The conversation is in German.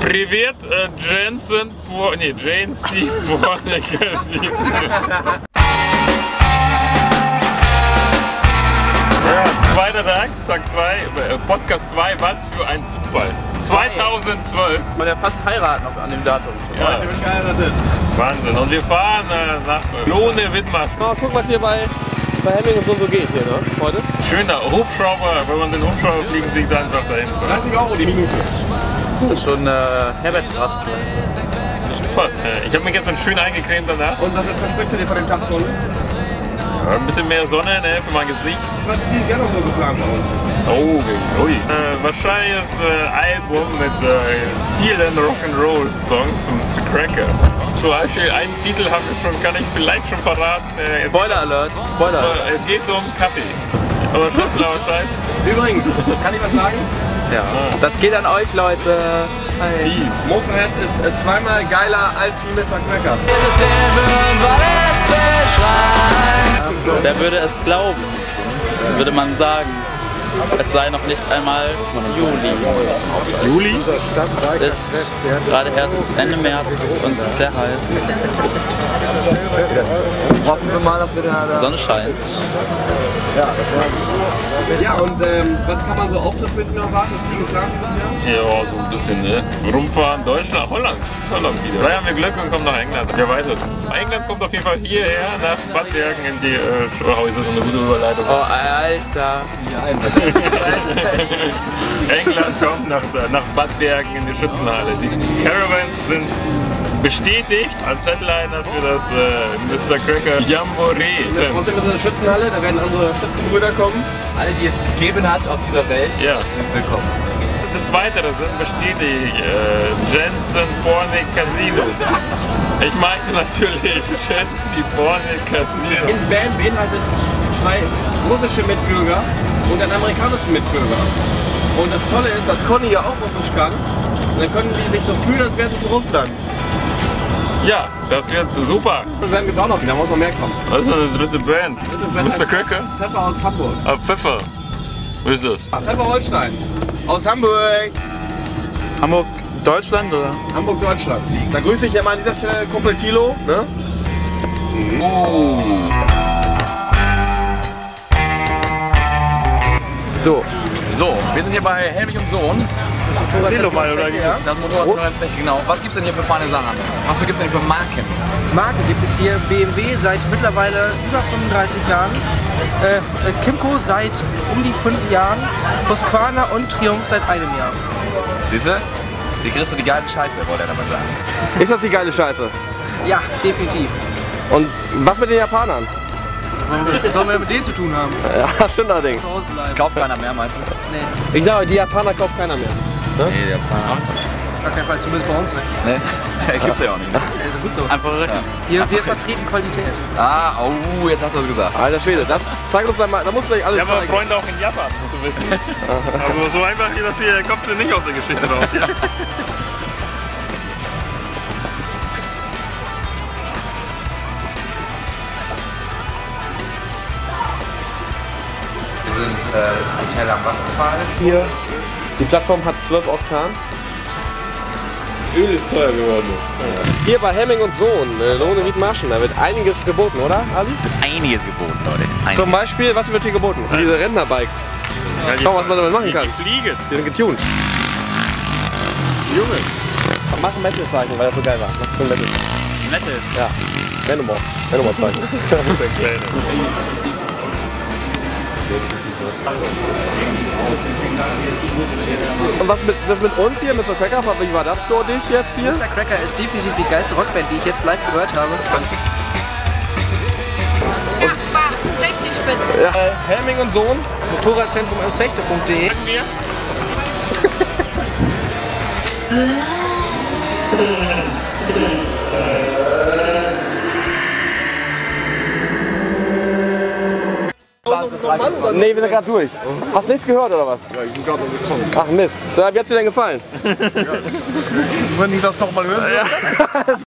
Привет, äh, Jensen, Bo nee, Jane C. Bornecker. Ja, zweiter Tag, Tag 2, Podcast 2, was für ein Zufall. 2012. Weil er fast heiraten noch an dem Datum. Ja, Wahnsinn. Und wir fahren äh, nach Lohne Wittmar. Mal gucken, was hier bei, bei Hemming und so, so geht hier, ne? Heute. Schöner Hubschrauber, wenn man den Hubschrauber fliegen sieht, einfach dahin fahren. 30 Euro die Minute. Das ist schon äh, Herbertstraße. Fast. Äh, Ich habe mich gestern schön eingecremt danach. Und was versprichst du dir von dem Tag, Toni? Ja, Ein bisschen mehr Sonne ne, für mein Gesicht. Was ist dieses Jahr noch so geplant bei uns? Oh, ui. Äh, wahrscheinliches äh, Album mit äh, vielen Rock'n'Roll-Songs von The Cracker. Zum Beispiel einen Titel habe ich schon, kann ich vielleicht schon verraten. Äh, Spoiler Alert. Spoiler Alert. es geht um Kaffee. Aber schon aber scheiße. Übrigens, kann ich was sagen? Ja. Das geht an euch, Leute. Hi. Wie? Motorhead ist äh, zweimal geiler als Mr. Cracker. Wer würde es glauben? Würde man sagen. Es sei noch nicht einmal Juli. Juli? Es ist gerade erst Ende März und es ist sehr heiß. Hoffen wir mal, dass wir da... Die Sonne scheint. Ja, und ähm, was kann man so auftrittmäßig noch erwarten? Ist viel geplant bisher? Ja, so ein bisschen, ne? Rumfahren, Deutschland, Holland. Holland wieder. Da haben wir Glück und kommen nach England. Ja, weiter. England kommt auf jeden Fall hierher, nach Bad Bergen in die, äh, oh, ist das eine gute Überleitung. Oh, Alter. England kommt nach, nach Bad Bergen in die Schützenhalle. Die Caravans sind bestätigt als Headliner für das äh, Mr. Cracker Jamboree. Außerdem ist es eine Schützenhalle, da werden unsere Schützenbrüder kommen. Alle, die es gegeben hat auf dieser Welt, Ja. sind willkommen. Des Weiteren sind bestätigt äh, Jensen Borne Casino. Ich meine natürlich Jensen Borne Casino. In Band beinhaltet zwei russische Mitbürger und einen amerikanischen Mitbürger. Und das Tolle ist, dass Conny ja auch Russisch kann. Und dann können die sich so fühlen, als wären sie in Russland. Ja, das wird super. Und dann gibt auch noch, da muss noch mehr kommen. Also eine dritte Band. Band Mr. Cracker? Pfeffer aus Hamburg. Ah, Pfeffer. Wo ist das? Ah, Pfeffer Holstein. Aus Hamburg. Hamburg, Deutschland oder? Hamburg, Deutschland. Da grüße ich ja mal an dieser Stelle Kumpel Tilo. Ne? So. So, wir sind hier bei Helmich und Sohn. Erzähl doch mal, oder? Das Motorrad genau. Was gibt's denn hier für feine Sachen? Was gibt's denn hier für Marken? Marken gibt es hier BMW seit mittlerweile über 35 Jahren, äh, äh, Kimco seit um die 5 Jahren, Husqvarna und Triumph seit einem Jahr. Siehst du? Wie kriegst du die geile Scheiße, wollte er damit sagen. Ist das die geile Scheiße? Ja, definitiv. Und was mit den Japanern? Was sollen wir mit denen zu tun haben? Ja, stimmt allerdings. Zu Hause bleiben. Kauft keiner mehr, meinst du? Nee, Ich sage, die Japaner kauft keiner mehr. Nee, der Japaner. gar keinen Fall, zumindest bei uns nicht. Nee, gibt's ja auch nicht. Ja, ist ja gut so. Einfach direkt. Wir, wir vertreten Qualität. Ah, oh, jetzt hast du was gesagt. Alter Schwede, das zeig uns mal, da musst du gleich alles Ich habe zeigen. Freunde auch in Japan, musst du wissen. Aber so einfach geht das hier, kommst du nicht aus der Geschichte raus. Ja? Äh, Hotel am Wasserfall. Hier, die Plattform hat 12 Oktan. Das Öl ist teuer geworden. Hier bei Hemming und Sohn, äh, Lohne Wiedmarschen, da wird einiges geboten, oder, Ali? Einiges geboten, Leute. Einiges. Zum Beispiel, was wird hier geboten? Für diese Rentnerbikes. Schau, was man damit machen kann. Die fliegen. Die sind getuned. Junge. Mach ein Metal-Zeichen, weil das so geil war. Mach schon Metal. Metal. Ja. Manowar. Manowar-Zeichen. Und was mit, was mit uns hier, Mr. Cracker? Wie war das für dich jetzt hier? Mr. Cracker ist definitiv die geilste Rockband, die ich jetzt live gehört habe. Ja, war richtig spitze. Ja. Äh, Helming und Sohn. Motorradzentrum emsfechte.de Wir? Nee, wir sind gerade durch. Hast nichts gehört oder was? Ja, ich bin gerade noch gekommen. Ach Mist. Da, wie hat's dir denn gefallen? Wenn ich das nochmal hören